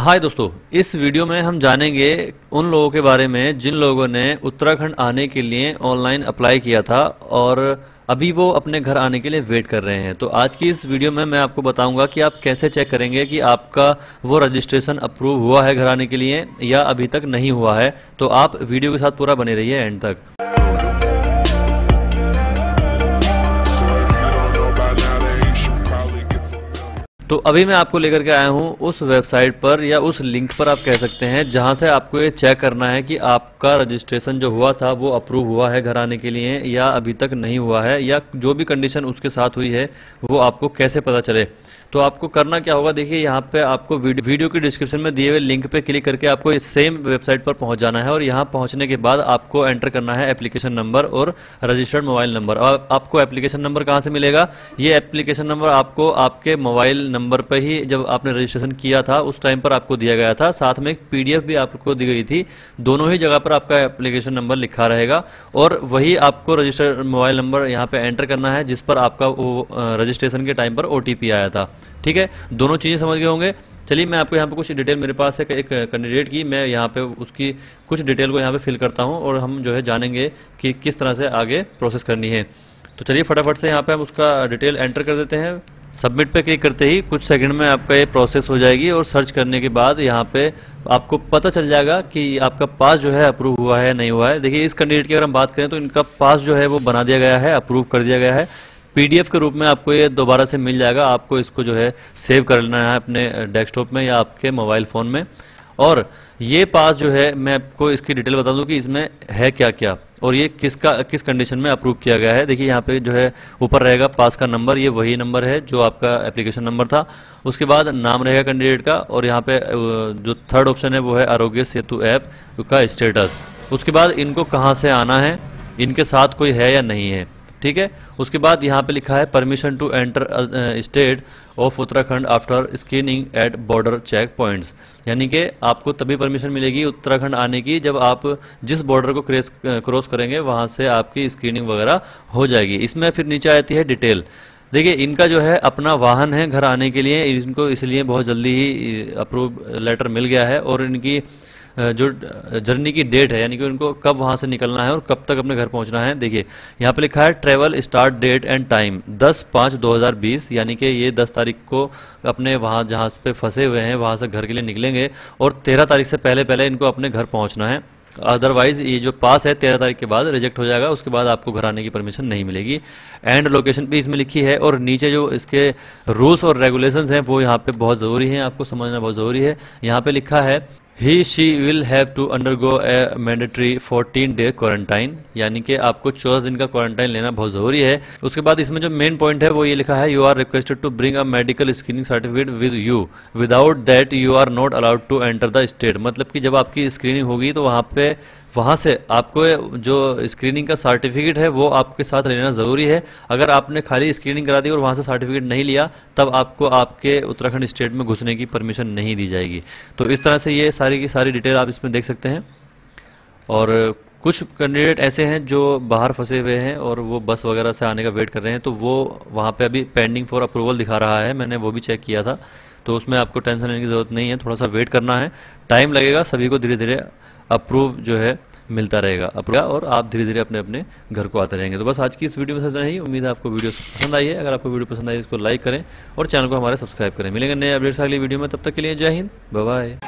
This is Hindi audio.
हाय दोस्तों, इस वीडियो में हम जानेंगे उन लोगों के बारे में जिन लोगों ने उत्तराखंड आने के लिए ऑनलाइन अप्लाई किया था और अभी वो अपने घर आने के लिए वेट कर रहे हैं। तो आज की इस वीडियो में मैं आपको बताऊँगा कि आप कैसे चेक करेंगे कि आपका वो रजिस्ट्रेशन अप्रूव हुआ है घर आने के लिए या अभी तक नहीं हुआ है। तो आप वीडियो के साथ पूरा बने रहिए एंड तक। तो अभी मैं आपको लेकर के आया हूँ उस वेबसाइट पर या उस लिंक पर आप कह सकते हैं, जहाँ से आपको ये चेक करना है कि आपका रजिस्ट्रेशन जो हुआ था वो अप्रूव हुआ है घर आने के लिए या अभी तक नहीं हुआ है या जो भी कंडीशन उसके साथ हुई है वो आपको कैसे पता चले। तो आपको करना क्या होगा? देखिए, यहाँ पे आपको वीडियो वीडियो की डिस्क्रिप्शन में दिए हुए लिंक पे क्लिक करके आपको इस सेम वेबसाइट पर पहुँच जाना है और यहाँ पहुँचने के बाद आपको एंटर करना है एप्लीकेशन नंबर और रजिस्टर्ड मोबाइल नंबर। और आपको एप्लीकेशन नंबर कहाँ से मिलेगा? ये एप्लीकेशन नंबर आपको आपके मोबाइल नंबर पर ही जब आपने रजिस्ट्रेशन किया था, उस टाइम पर आपको दिया गया था। साथ में एक पीडीएफ भी आपको दी गई थी। दोनों ही जगह पर आपका एप्लीकेशन नंबर लिखा रहेगा और वही आपको रजिस्टर्ड मोबाइल नंबर यहाँ पर एंटर करना है, जिस पर आपका रजिस्ट्रेशन के टाइम पर ओटीपी आया था। ठीक है? दोनों चीज़ें समझ गए होंगे। चलिए, मैं आपको यहाँ पे कुछ डिटेल मेरे पास है एक कैंडिडेट की, मैं यहाँ पे उसकी कुछ डिटेल को यहाँ पे फिल करता हूँ और हम जो है जानेंगे कि किस तरह से आगे प्रोसेस करनी है। तो चलिए, फटाफट से यहाँ पे हम उसका डिटेल एंटर कर देते हैं। सबमिट पे क्लिक करते ही कुछ सेकंड में आपका ये प्रोसेस हो जाएगी और सर्च करने के बाद यहाँ पे आपको पता चल जाएगा कि आपका पास जो है अप्रूव हुआ है नहीं हुआ है। देखिए, इस कैंडिडेट की अगर हम बात करें तो इनका पास जो है वो बना दिया गया है अप्रूव कर दिया गया है। पीडीएफ के रूप में आपको ये दोबारा से मिल जाएगा। आपको इसको जो है सेव कर लेना है अपने डेस्कटॉप में या आपके मोबाइल फ़ोन में। और ये पास जो है, मैं आपको इसकी डिटेल बता दूँ कि इसमें है क्या क्या और ये किसका, किस कंडीशन में अप्रूव किया गया है। देखिए, यहाँ पे जो है ऊपर रहेगा पास का नंबर, ये वही नंबर है जो आपका एप्लीकेशन नंबर था। उसके बाद नाम रहेगा कैंडिडेट का और यहाँ पे जो थर्ड ऑप्शन है वो है आरोग्य सेतु ऐप का स्टेटस। उसके बाद इनको कहाँ से आना है, इनके साथ कोई है या नहीं है, ठीक है? उसके बाद यहाँ पे लिखा है permission to enter state of Uttarakhand after screening at border check points यानी कि आपको तभी परमिशन मिलेगी उत्तराखंड आने की जब आप जिस बॉर्डर को क्रेस क्रॉस करेंगे, वहाँ से आपकी स्क्रीनिंग वगैरह हो जाएगी। इसमें फिर नीचे आती है डिटेल देखिए, इनका जो है अपना वाहन है घर आने के लिए। इनको इसलिए बहुत जल्दी ही अप्रूव लेटर मिल गया है और इनकी जो जर्नी की डेट है, यानी कि उनको कब वहाँ से निकलना है और कब तक अपने घर पहुँचना है, देखिए, यहाँ पे लिखा है travel start date and time 10 पाँच 2020 यानी कि ये 10 तारीख को अपने वहाँ, जहाँ पे फंसे हुए हैं, वहाँ से घर के लिए निकलेंगे और 13 तारीख से पहले पहले इनको अपने घर पहुँचना है। अदरवाइज़ ये जो पास है तेरह तारीख के बाद रिजेक्ट हो जाएगा, उसके बाद आपको घर आने की परमिशन नहीं मिलेगी। एंड लोकेशन भी इसमें लिखी है और नीचे जो इसके रूल्स और रेगुलेशंस हैं, वो यहाँ पे बहुत ज़रूरी हैं, आपको समझना बहुत ज़रूरी है। यहाँ पे लिखा है he she will have to undergo a mandatory 14 day quarantine यानी कि आपको 14 दिन का क्वारंटाइन लेना बहुत ज़रूरी है। उसके बाद इसमें जो मेन पॉइंट है, वो ये लिखा है you are requested to bring a medical screening certificate with you without that you are not allowed to enter the state मतलब कि जब आपकी स्क्रीनिंग होगी तो वहाँ पे वहाँ से आपको जो स्क्रीनिंग का सर्टिफिकेट है, वो आपके साथ लेना ज़रूरी है। अगर आपने खाली स्क्रीनिंग करा दी और वहाँ से सर्टिफिकेट नहीं लिया, तब आपको आपके उत्तराखंड स्टेट में घुसने की परमिशन नहीं दी जाएगी। तो इस तरह से ये सारी की सारी डिटेल आप इसमें देख सकते हैं। और कुछ कैंडिडेट ऐसे हैं जो बाहर फंसे हुए हैं और वो बस वगैरह से आने का वेट कर रहे हैं तो वो वहाँ पे अभी पेंडिंग फॉर अप्रूवल दिखा रहा है। मैंने वो भी चेक किया था। तो उसमें आपको टेंशन लेने की ज़रूरत नहीं है, थोड़ा सा वेट करना है। टाइम लगेगा सभी को धीरे धीरे अप्रूव जो है, मिलता रहेगा। अप्रूव और आप धीरे धीरे अपने अपने घर को आते रहेंगे। तो बस आज की इस वीडियो में सजा ही। उम्मीद है आपको वीडियो पसंद आई है। अगर आपको वीडियो पसंद आई इसको लाइक करें और चैनल को हमारे सब्सक्राइब करें। मिलेंगे नए अपडेट्स अगली वीडियो में। तब तक के लिए जय हिंद। बाय